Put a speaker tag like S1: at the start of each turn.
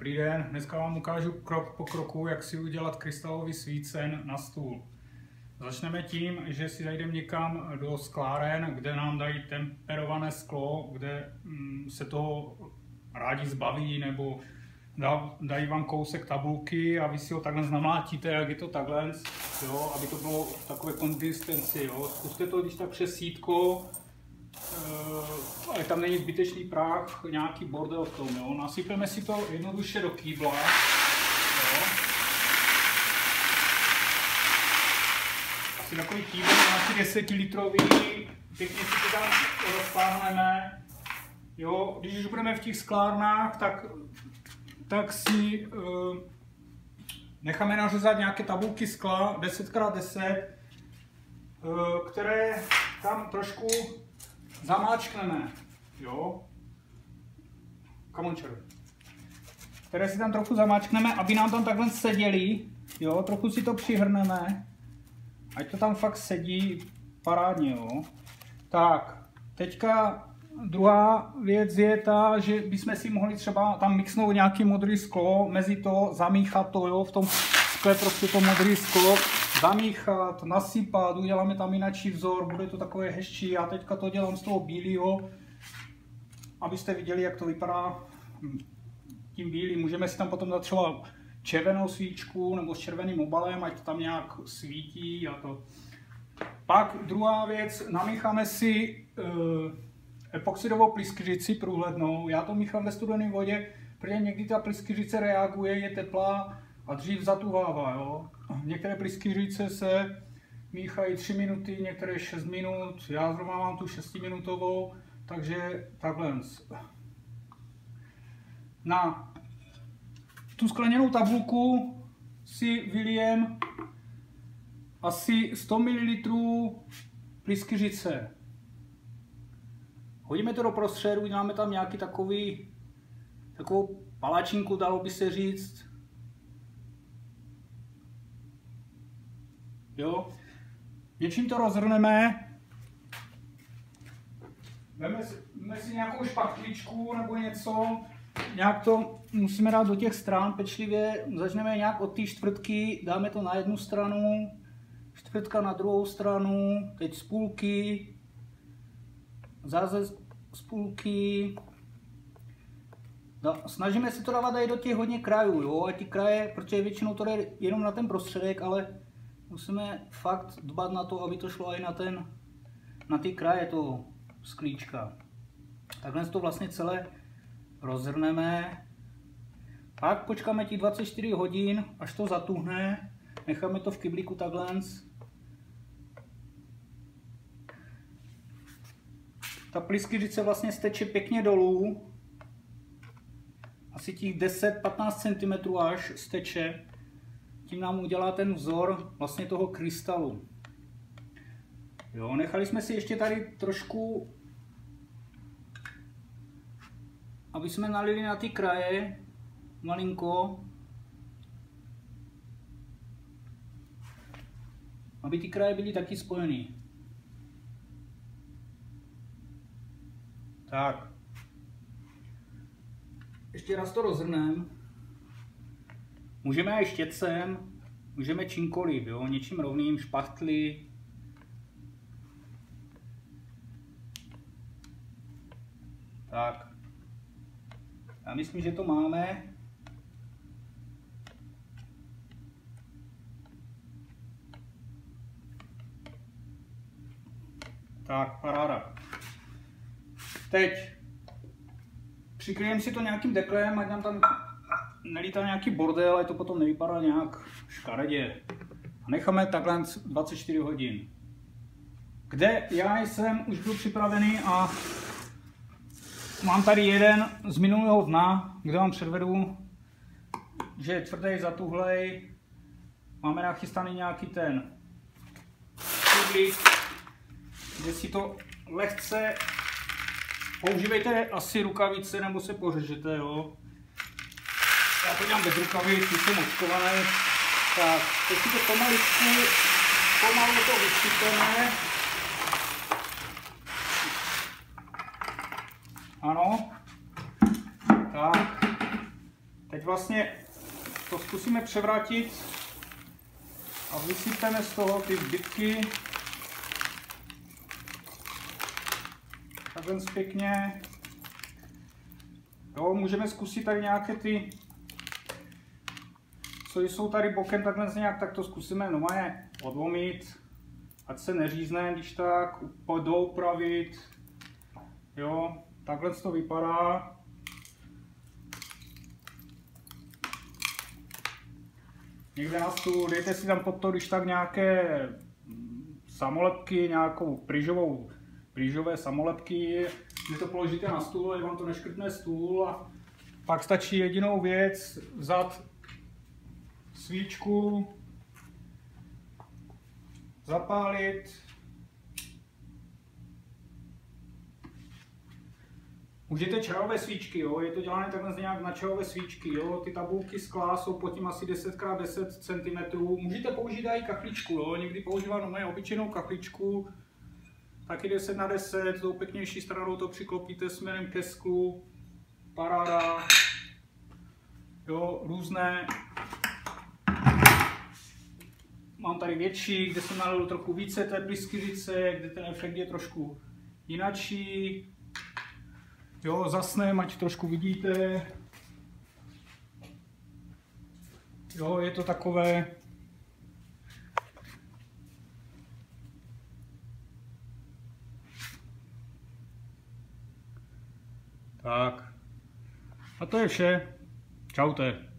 S1: Dobrý den, dneska vám ukážu krok po kroku, jak si udělat krystalový svícen na stůl. Začneme tím, že si zajdeme někam do skláren, kde nám dají temperované sklo, kde mm, se toho rádi zbaví, nebo dají vám kousek tabulky a vy si ho takhle namlátíte, jak je to takhle, jo, aby to bylo v takové konzistenci. Jo. Zkuste to, když tak přes sítko, tam není zbytečný práh, nějaký bordel v tom, jo. Nasypeme si to jednoduše do kýbla, jo. Asi takový kýbl, asi 10 litrový, pěkně si to tam rozpáhneme. Jo, když už budeme v těch sklárnách, tak, tak si uh, necháme nařezat nějaké tabulky skla 10x10, uh, které tam trošku zamáčkneme, jo, come on, které si tam trochu zamáčkneme, aby nám tam takhle seděli, jo, trochu si to přihrneme, ať to tam fakt sedí parádně, jo. Tak, teďka druhá věc je ta, že bychom si mohli třeba tam mixnout nějaký modrý sklo, mezi to zamíchat to, jo, v tom skle prostě to modrý sklo, zamíchat, nasypat, uděláme tam jináčí vzor, bude to takové hezčí. Já teďka to dělám z toho bílého, abyste viděli, jak to vypadá tím bílým. Můžeme si tam potom dát třeba červenou svíčku nebo s červeným obalem, ať tam nějak svítí a to. Pak druhá věc, namícháme si uh, epoxidovou plyskyřici průhlednou. Já to míchám ve studené vodě, protože někdy ta plyskyřice reaguje, je teplá a dřív zatuvává. Jo? Některé plyskyřice se míchají 3 minuty, některé 6 minut, já zrovna mám tu 6 minutovou, takže takhle. Na tu skleněnou tabulku si vylijem asi 100 ml plyskyřice. Hodíme to do prostředu, děláme tam nějaký takový, takovou palačinku, dalo by se říct, Jo? Něčím to rozhrneme, Veme si, si nějakou špachtličku nebo něco, nějak to musíme dát do těch stran pečlivě, začneme nějak od té čtvrtky, dáme to na jednu stranu, čtvrtka na druhou stranu, teď z půlky, zase z půlky, No, snažíme se to dávat i do těch hodně krajů, jo, a ty kraje, protože většinou to jde jenom na ten prostředek, ale musíme fakt dbat na to, aby to šlo i na, ten, na ty kraje toho sklíčka. Takhle to vlastně celé rozhrneme. Pak počkáme těch 24 hodin, až to zatuhne. Necháme to v kyblíku takhle. Ta plyskyřice vlastně steče pěkně dolů. Asi těch 10-15 cm až steče tím nám udělá ten vzor vlastně toho krystalu. Jo, nechali jsme si ještě tady trošku, aby jsme nalili na ty kraje malinko, aby ty kraje byly taky spojený. Tak. Ještě raz to rozhrneme. Můžeme i štětcem, můžeme čímkoliv, jo, něčím rovným, špachtly. Tak. Já myslím, že to máme. Tak, paráda. Teď přikryjeme si to nějakým deklem, ať nám tam nelítá nějaký bordel, ale to potom nevypadá nějak škaredě. A necháme takhle 24 hodin. Kde já jsem už byl připravený a mám tady jeden z minulého dna, kde vám předvedu, že je tvrdý, zatuhlej. Máme nachystaný nějaký ten kublik, kde si to lehce používejte asi rukavice nebo se pořežete, jo. Já to dělám bez rukavic, jsou očkované. Tak, teď si to pomaličku, pomalu to vysypeme. Ano. Tak. Teď vlastně to zkusíme převrátit a vysypeme z toho ty zbytky. Takhle pěkně. Jo, můžeme zkusit tady nějaké ty, co jsou tady bokem takhle nějak, tak to zkusíme normálně odlomit, ať se neřízne, když tak, doupravit. Jo, takhle to vypadá. Někde na stůl, dejte si tam pod to, když tak nějaké samolepky, nějakou pryžovou, pryžové samolepky, vy to položíte na stůl, je vám to neškrtne stůl a pak stačí jedinou věc, vzat svíčku, zapálit, Můžete čajové svíčky, jo? je to dělané takhle nějak na čajové svíčky, jo? ty tabulky skla jsou pod tím asi 10x10 cm. Můžete použít i kachličku, jo? někdy používám moje obyčejnou kachličku, taky 10 na 10, tou pěknější stranou to přiklopíte směrem ke sklu, paráda, jo, různé. Mám tady větší, kde jsem nalil trochu více té blízkyřice, kde ten efekt je trošku jinačí. Jo, zasnem, ať trošku vidíte. Jo, je to takové... Tak. A to je vše. Čaute.